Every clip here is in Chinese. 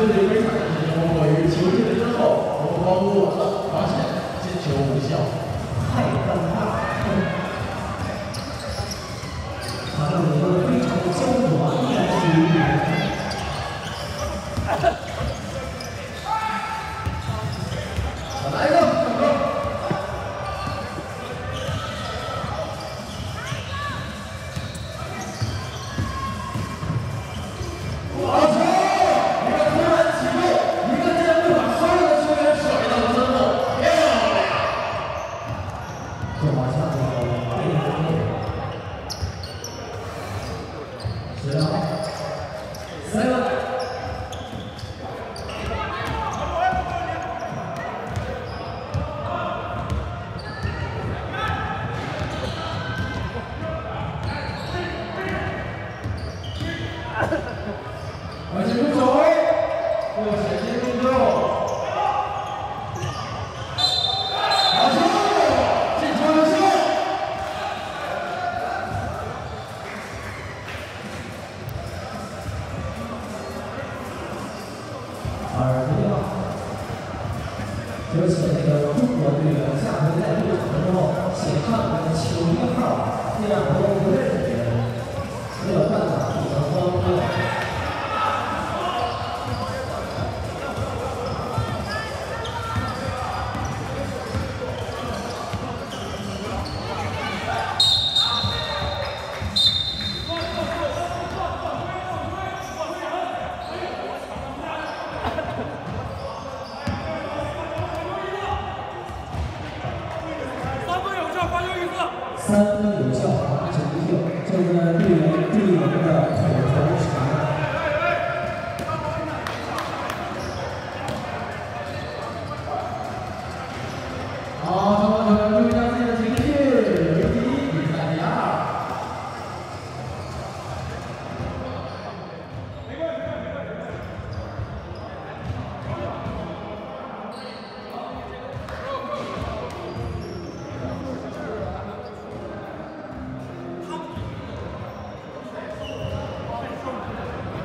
demek 有请那个中国队的下回赛入场的时候请看我们的球衣号儿这两个都不认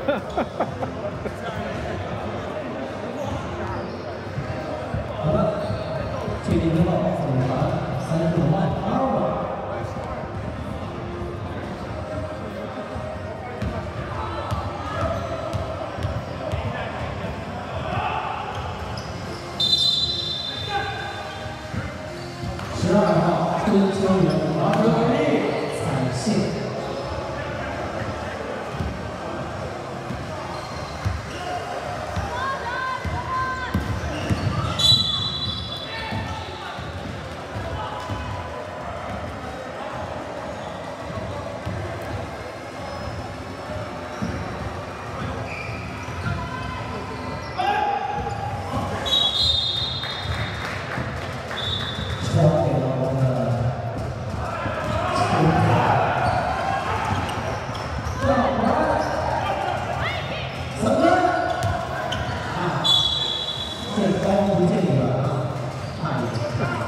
好的，七零号，五万，三万，二万。十二号，孙中原。见光不见影的啊差一点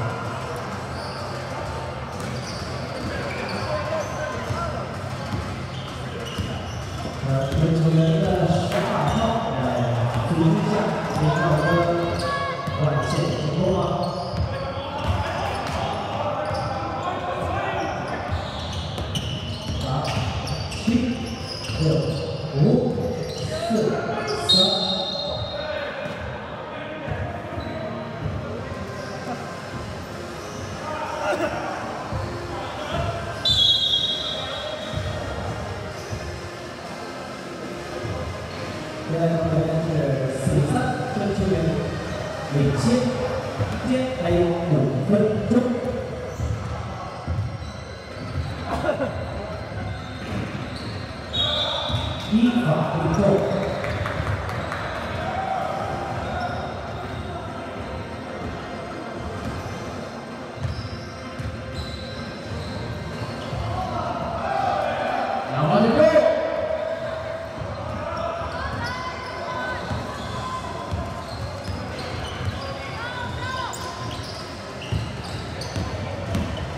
还有